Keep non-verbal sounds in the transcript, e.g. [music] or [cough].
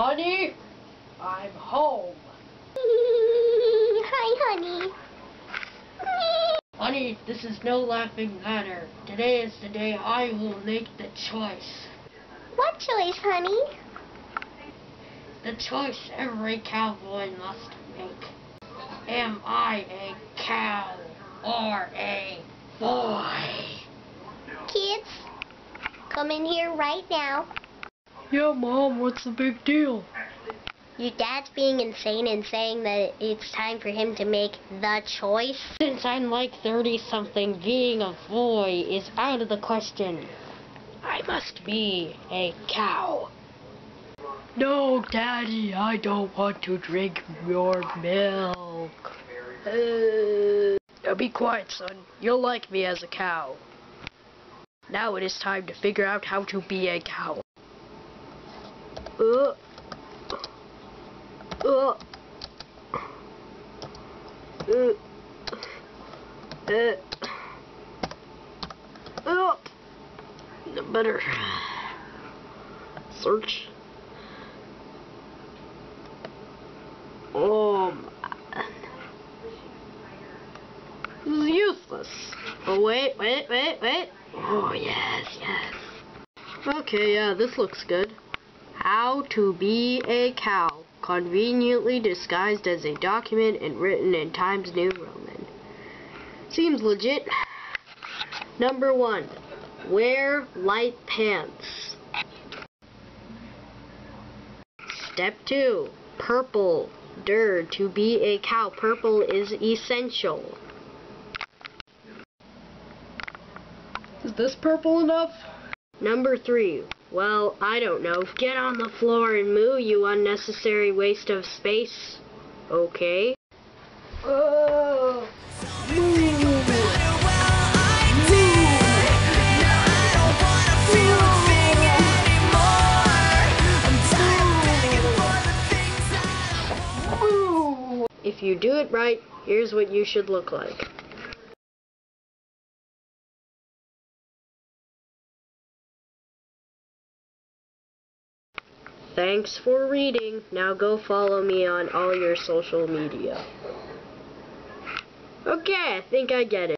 Honey, I'm home. [laughs] Hi, honey. Honey, this is no laughing matter. Today is the day I will make the choice. What choice, honey? The choice every cowboy must make. Am I a cow or a boy? Kids, come in here right now. Yeah, Mom, what's the big deal? Your dad's being insane and saying that it's time for him to make the choice. Since I'm like 30 something, being a boy is out of the question. I must be a cow. No, Daddy, I don't want to drink your milk. Uh, now be quiet, son. You'll like me as a cow. Now it is time to figure out how to be a cow. Uh. Uh. Uh. Uh. Uh. Better search. Um. This is useless. Oh wait, wait, wait, wait. Oh yes, yes. Okay, yeah, this looks good. How to be a cow, conveniently disguised as a document and written in Times New Roman. Seems legit. Number one, wear light pants. Step two, purple. Der, to be a cow, purple is essential. Is this purple enough? Number three. Well, I don't know. Get on the floor and moo, you unnecessary waste of space. Okay. If you do it right, here's what you should look like. Thanks for reading. Now go follow me on all your social media. Okay, I think I get it.